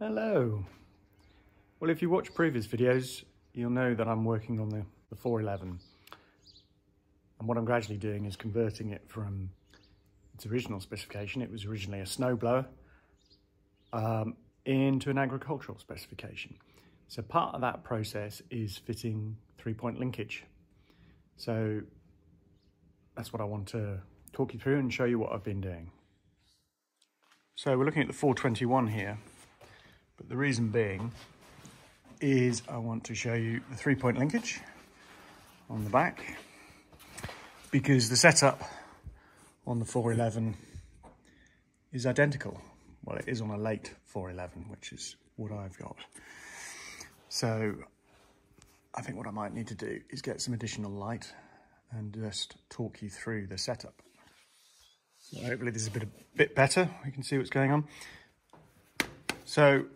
Hello. Well, if you watch previous videos, you'll know that I'm working on the, the 411. And what I'm gradually doing is converting it from its original specification, it was originally a snowblower, um, into an agricultural specification. So part of that process is fitting three-point linkage. So that's what I want to talk you through and show you what I've been doing. So we're looking at the 421 here, but the reason being is I want to show you the three-point linkage on the back because the setup on the 411 is identical. Well, it is on a late 411, which is what I've got. So I think what I might need to do is get some additional light and just talk you through the setup. So hopefully this is a bit, a bit better. We can see what's going on. So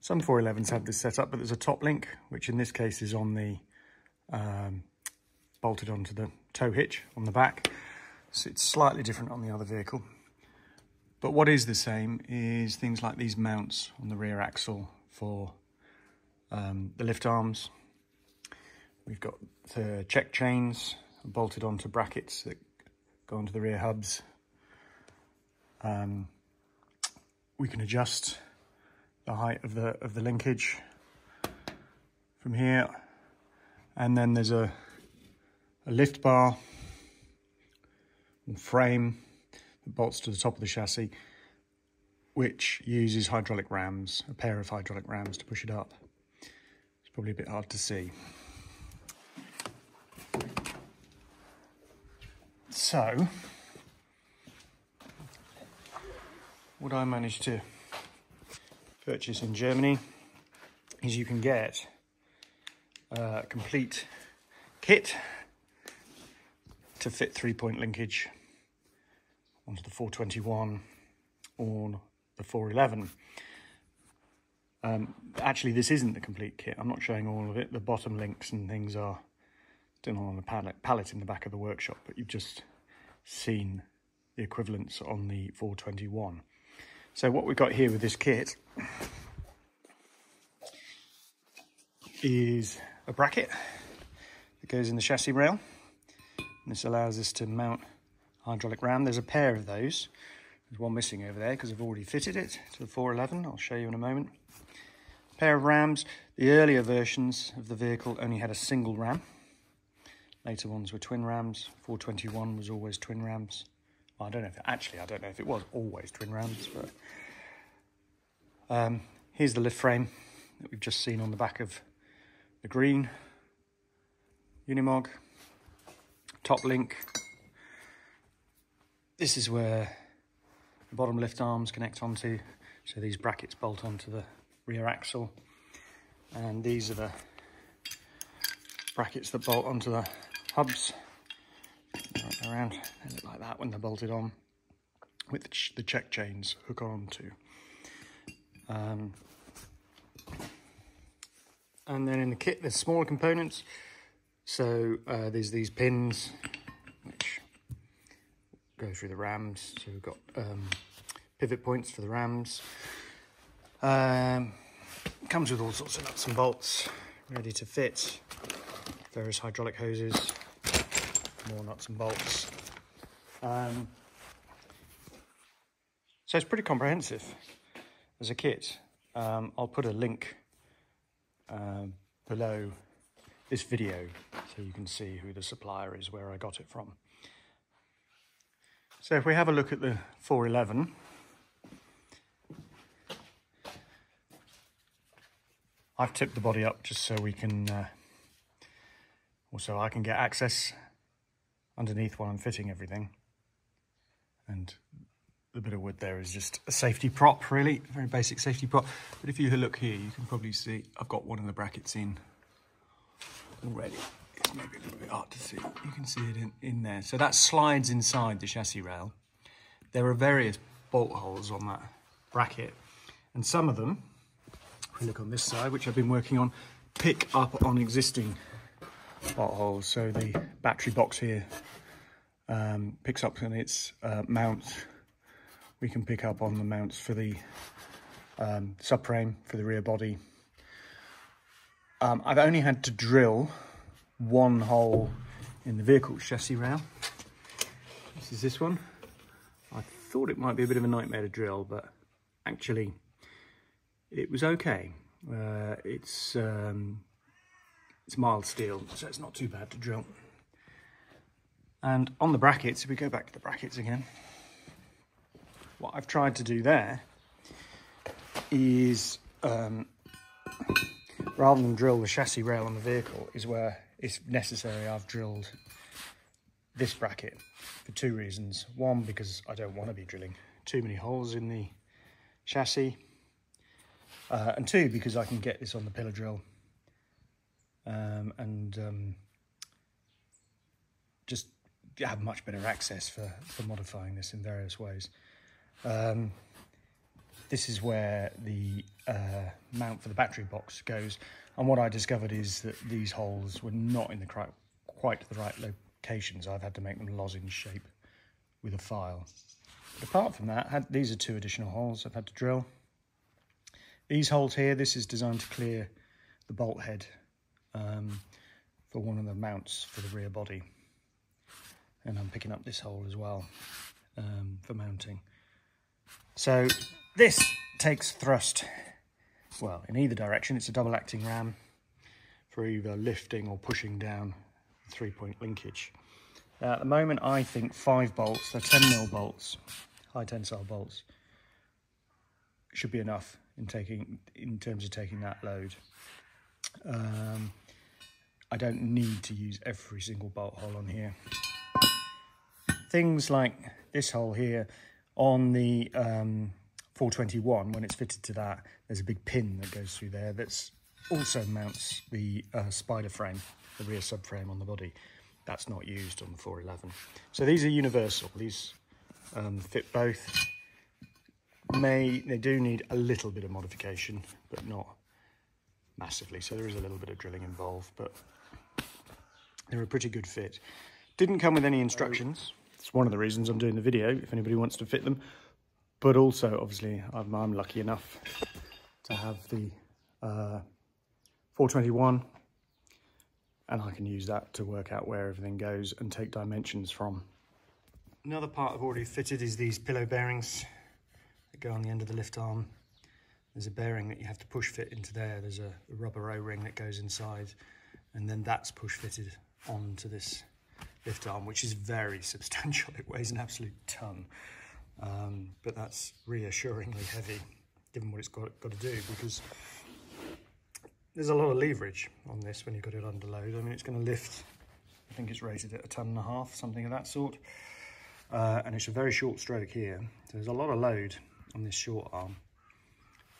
some 411s have this setup, but there's a top link, which in this case is on the um, bolted onto the tow hitch on the back. So it's slightly different on the other vehicle. But what is the same is things like these mounts on the rear axle for um, the lift arms. We've got the check chains bolted onto brackets that go onto the rear hubs. Um, we can adjust the height of the of the linkage from here and then there's a, a lift bar frame that bolts to the top of the chassis which uses hydraulic rams, a pair of hydraulic rams to push it up. It's probably a bit hard to see. So, what I managed to purchase in Germany is you can get a complete kit to fit three-point linkage onto the 421 or the 411. Um, actually, this isn't the complete kit. I'm not showing all of it. The bottom links and things are still on the pallet, pallet in the back of the workshop, but you've just seen the equivalents on the 421. So what we've got here with this kit is a bracket that goes in the chassis rail. And this allows us to mount hydraulic ram. There's a pair of those. There's one missing over there because I've already fitted it to the 411. I'll show you in a moment. Pair of rams. The earlier versions of the vehicle only had a single ram. Later ones were twin rams. 421 was always twin rams. I don't know if, actually, I don't know if it was always twin rams, but um, here's the lift frame that we've just seen on the back of the green Unimog. Top link. This is where the bottom lift arms connect onto. So these brackets bolt onto the rear axle. And these are the brackets that bolt onto the hubs around they look like that when they're bolted on with the, the check chains hook on to um, and then in the kit there's smaller components. So uh, there's these pins which go through the rams. So we've got um, pivot points for the rams. Um, comes with all sorts of nuts and bolts ready to fit. Various hydraulic hoses more nuts and bolts. Um, so it's pretty comprehensive as a kit. Um, I'll put a link uh, below this video so you can see who the supplier is, where I got it from. So if we have a look at the 411, I've tipped the body up just so we can, uh, also I can get access underneath while I'm fitting everything. And the bit of wood there is just a safety prop, really, a very basic safety prop. But if you look here, you can probably see I've got one of the brackets in already. It's maybe a little bit hard to see. You can see it in, in there. So that slides inside the chassis rail. There are various bolt holes on that bracket. And some of them, if we look on this side, which I've been working on, pick up on existing holes. So the battery box here um, picks up on its uh, mounts. We can pick up on the mounts for the um, subframe for the rear body. Um, I've only had to drill one hole in the vehicle chassis rail. This is this one. I thought it might be a bit of a nightmare to drill, but actually it was okay. Uh, it's um, it's mild steel, so it's not too bad to drill. And on the brackets, if we go back to the brackets again, what I've tried to do there is um, rather than drill the chassis rail on the vehicle is where it's necessary I've drilled this bracket for two reasons. One, because I don't want to be drilling too many holes in the chassis. Uh, and two, because I can get this on the pillar drill um, and um, just have much better access for, for modifying this in various ways. Um, this is where the uh, mount for the battery box goes. And what I discovered is that these holes were not in the quite the right locations. I've had to make them lozenge shape with a file. But apart from that, had, these are two additional holes I've had to drill. These holes here, this is designed to clear the bolt head um, for one of the mounts for the rear body. And I'm picking up this hole as well um, for mounting. So this takes thrust, well, in either direction. It's a double acting ram for either lifting or pushing down three point linkage. Uh, at the moment, I think five bolts, they're 10 mil bolts, high tensile bolts, should be enough in taking in terms of taking that load. Um, I don't need to use every single bolt hole on here. Things like this hole here on the um, 421, when it's fitted to that, there's a big pin that goes through there that's also mounts the uh, spider frame, the rear subframe on the body. That's not used on the 411. So these are universal. These um, fit both. May They do need a little bit of modification, but not massively. So there is a little bit of drilling involved, but they're a pretty good fit. Didn't come with any instructions. It's one of the reasons I'm doing the video, if anybody wants to fit them. But also, obviously, I'm, I'm lucky enough to have the uh, 421 and I can use that to work out where everything goes and take dimensions from. Another part I've already fitted is these pillow bearings that go on the end of the lift arm. There's a bearing that you have to push fit into there. There's a, a rubber O-ring that goes inside and then that's push fitted onto this lift arm, which is very substantial. It weighs an absolute ton. Um, but that's reassuringly heavy given what it's got, got to do because there's a lot of leverage on this when you've got it under load. I mean, it's going to lift, I think it's rated at a ton and a half, something of that sort. Uh, and it's a very short stroke here. So there's a lot of load on this short arm,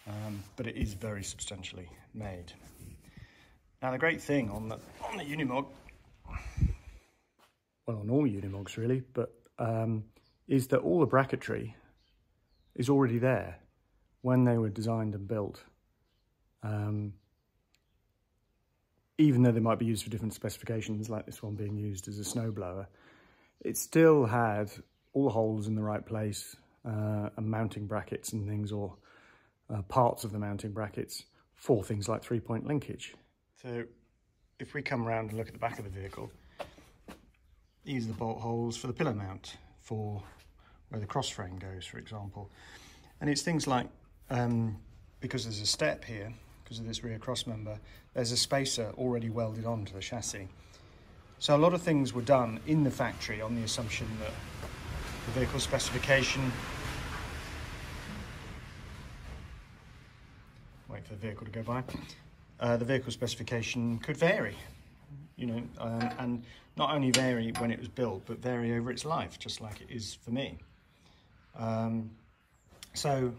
um, but it is very substantially made. Now the great thing on the, on the Unimog, well on all Unimogs really, but um, is that all the bracketry is already there when they were designed and built. Um, even though they might be used for different specifications, like this one being used as a snowblower, it still had all the holes in the right place uh, and mounting brackets and things, or uh, parts of the mounting brackets for things like three-point linkage. So if we come around and look at the back of the vehicle, these are the bolt holes for the pillow mount for where the cross frame goes, for example. And it's things like, um, because there's a step here, because of this rear cross member, there's a spacer already welded onto the chassis. So a lot of things were done in the factory on the assumption that the vehicle specification wait for the vehicle to go by. Uh, the vehicle specification could vary, you know, um, and not only vary when it was built, but vary over its life, just like it is for me. Um, so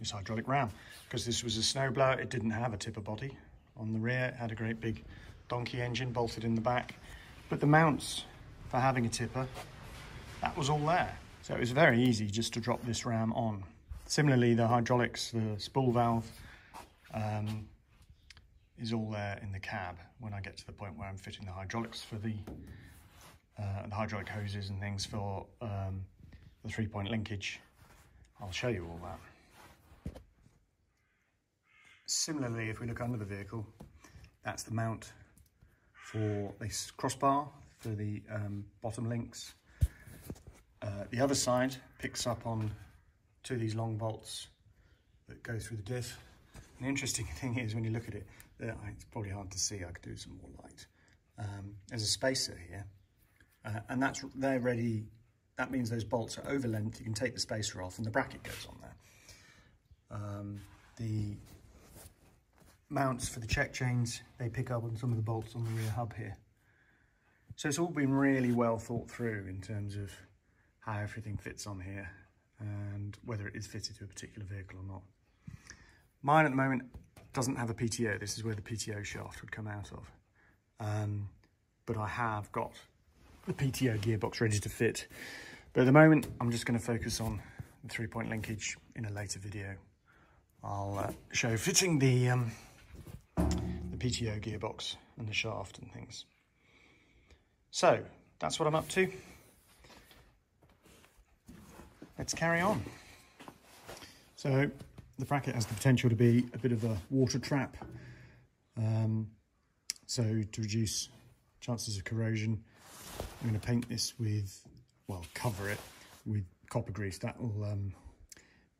this hydraulic ram, because this was a snowblower, it didn't have a tipper body on the rear. It had a great big donkey engine bolted in the back. But the mounts for having a tipper, that was all there. So it was very easy just to drop this ram on. Similarly, the hydraulics, the spool valve, um, is all there in the cab when I get to the point where I'm fitting the hydraulics for the, uh, the hydraulic hoses and things for um, the three-point linkage. I'll show you all that. similarly, if we look under the vehicle, that's the mount for this crossbar for the um, bottom links. Uh, the other side picks up on two of these long bolts that go through the diff. And the interesting thing is when you look at it, it's probably hard to see, I could do some more light. Um, there's a spacer here, uh, and that's they're ready. That means those bolts are over length. You can take the spacer off, and the bracket goes on there. Um, the mounts for the check chains, they pick up on some of the bolts on the rear hub here. So it's all been really well thought through in terms of how everything fits on here and whether it is fitted to a particular vehicle or not. Mine at the moment doesn't have a PTO. This is where the PTO shaft would come out of. Um, but I have got the PTO gearbox ready to fit. But at the moment, I'm just going to focus on the three-point linkage in a later video. I'll uh, show fitting the, um, the PTO gearbox and the shaft and things. So, that's what I'm up to. Let's carry on. So, the bracket has the potential to be a bit of a water trap. Um, so to reduce chances of corrosion, I'm going to paint this with, well, cover it with copper grease. That will um,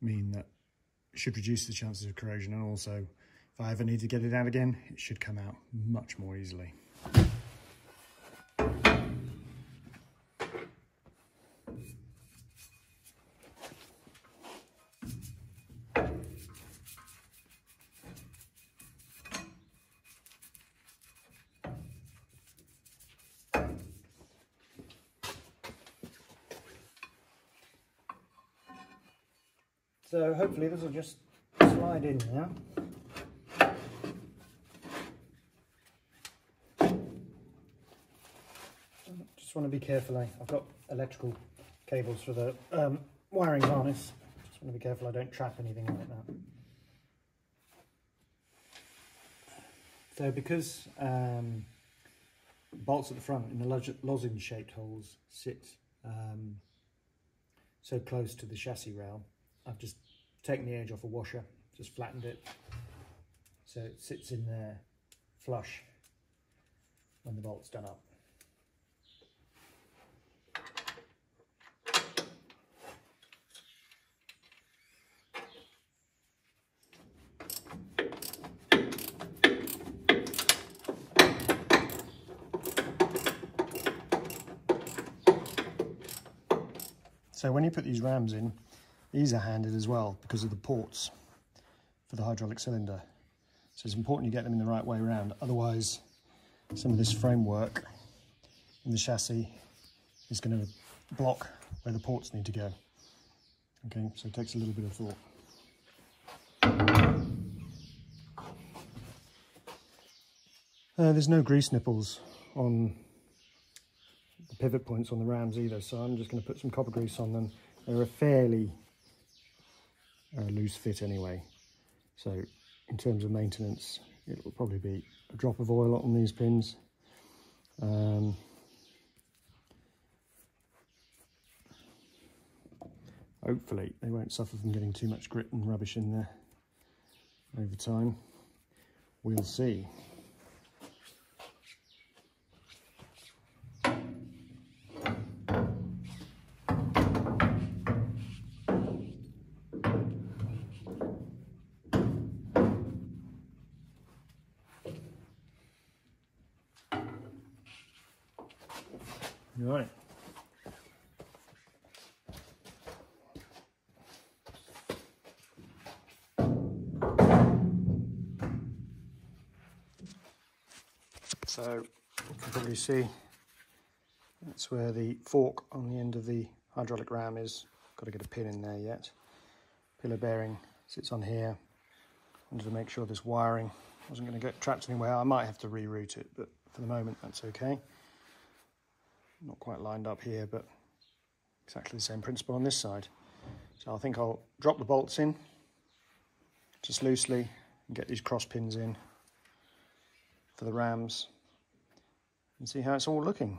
mean that should reduce the chances of corrosion and also if I ever need to get it out again, it should come out much more easily. So hopefully this will just slide in now. Just want to be careful, eh? I've got electrical cables for the um, wiring harness. Just want to be careful I don't trap anything like that. So because um, bolts at the front in the lozenge shaped holes sit um, so close to the chassis rail, I've just taken the edge off a washer, just flattened it so it sits in there flush when the bolt's done up. So when you put these rams in, these are handed as well because of the ports for the hydraulic cylinder. So it's important you get them in the right way around. Otherwise, some of this framework in the chassis is going to block where the ports need to go. Okay, so it takes a little bit of thought. Uh, there's no grease nipples on the pivot points on the rams either, so I'm just going to put some copper grease on them. They're a fairly a loose fit anyway. So in terms of maintenance, it will probably be a drop of oil on these pins. Um, hopefully they won't suffer from getting too much grit and rubbish in there over time. We'll see. Right. So you can probably see that's where the fork on the end of the hydraulic ram is. Got to get a pin in there yet. Pillow bearing sits on here. Wanted to make sure this wiring wasn't going to get trapped anywhere. I might have to reroute it, but for the moment that's okay not quite lined up here, but exactly the same principle on this side. So I think I'll drop the bolts in just loosely and get these cross pins in for the rams and see how it's all looking.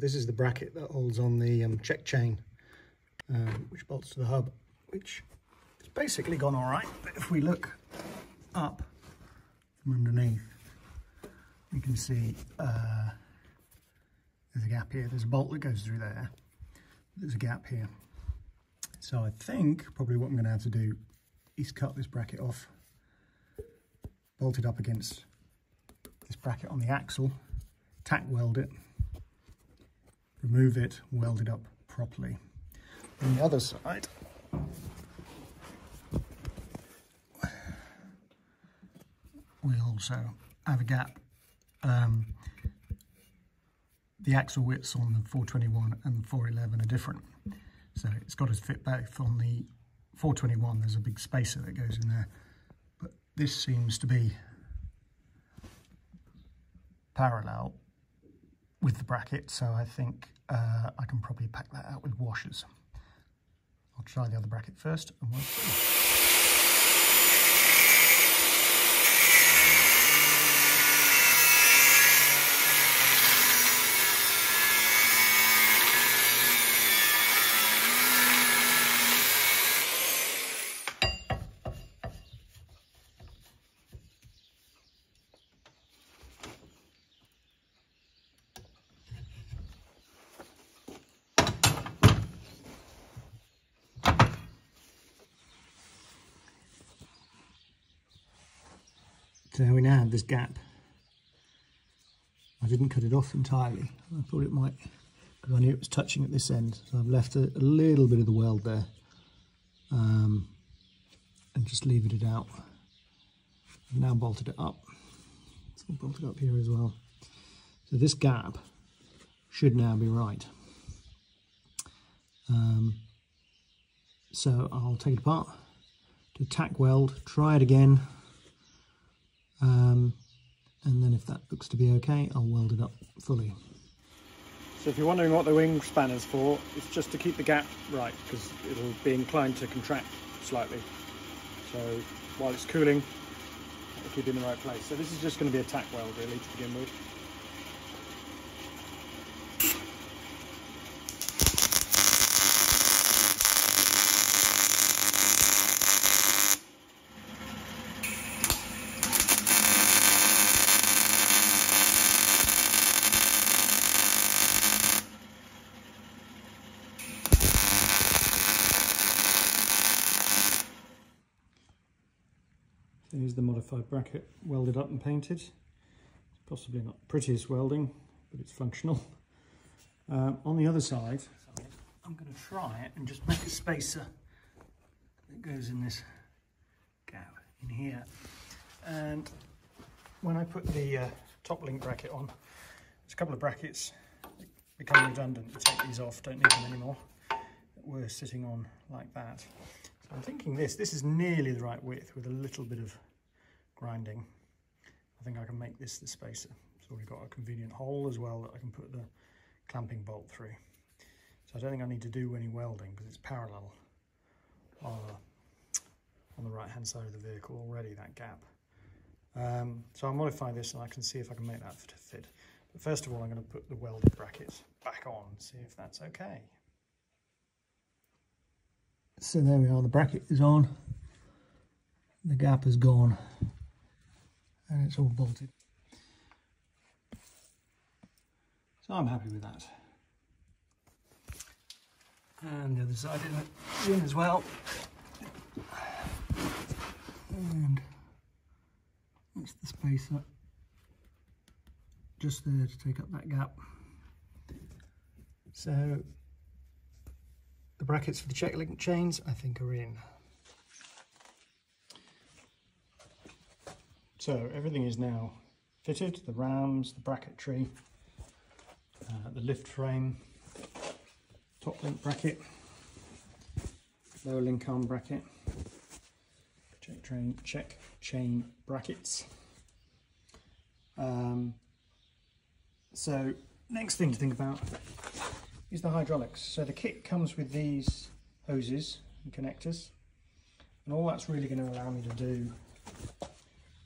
This is the bracket that holds on the um, check chain, um, which bolts to the hub, which has basically gone all right. But if we look up from underneath, you can see uh, there's a gap here. There's a bolt that goes through there. There's a gap here. So I think probably what I'm going to have to do is cut this bracket off, bolt it up against this bracket on the axle, tack weld it, remove it, weld it up properly. On the other side, we also have a gap. Um, the axle widths on the 421 and the 411 are different. So it's got to fit both. On the 421, there's a big spacer that goes in there. But this seems to be parallel with the bracket, so I think uh, I can probably pack that out with washers. I'll try the other bracket first and we'll see. So we now have this gap. I didn't cut it off entirely. I thought it might, because I knew it was touching at this end. So I've left a, a little bit of the weld there um, and just leaving it out. I've now bolted it up. It's all bolted up here as well. So this gap should now be right. Um, so I'll take it apart, to tack weld, try it again, um, and then if that looks to be okay, I'll weld it up fully. So if you're wondering what the wing spanner is for, it's just to keep the gap right because it'll be inclined to contract slightly. So while it's cooling, it'll keep it in the right place. So this is just going to be a tack weld really to begin with. Here's the modified bracket welded up and painted. It's possibly not prettiest welding, but it's functional. Um, on the other side, I'm going to try it and just make a spacer that goes in this gap in here. And when I put the uh, top link bracket on, there's a couple of brackets become redundant. You take these off, don't need them anymore. We're sitting on like that. So I'm thinking this, this is nearly the right width with a little bit of grinding. I think I can make this the spacer. So we've got a convenient hole as well that I can put the clamping bolt through. So I don't think I need to do any welding because it's parallel on the, on the right hand side of the vehicle already, that gap. Um, so I'll modify this and I can see if I can make that fit. But first of all, I'm going to put the welded brackets back on, see if that's okay. So there we are, the bracket is on, the gap is gone, and it's all bolted. So I'm happy with that. And the other side in as well. And that's the spacer just there to take up that gap. So the brackets for the check link chains, I think, are in. So everything is now fitted, the rams, the bracketry, uh, the lift frame, top link bracket, lower link arm bracket, check train, check chain brackets. Um, so next thing to think about is the hydraulics. So the kit comes with these hoses and connectors and all that's really going to allow me to do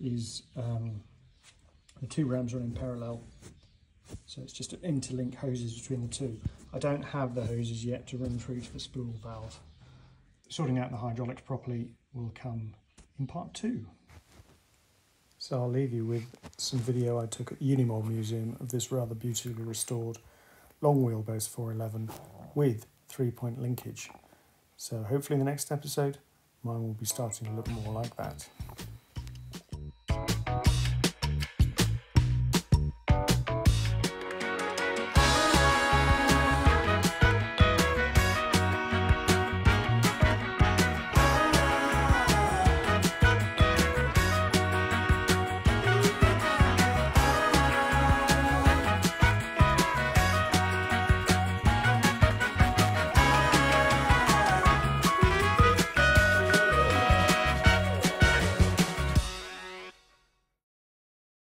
is um, the two rams run in parallel So it's just interlink hoses between the two. I don't have the hoses yet to run through to the spool valve. Sorting out the hydraulics properly will come in part two. So I'll leave you with some video I took at Unimog Museum of this rather beautifully restored long wheelbase 411 with three point linkage. So hopefully in the next episode mine will be starting to look more like that.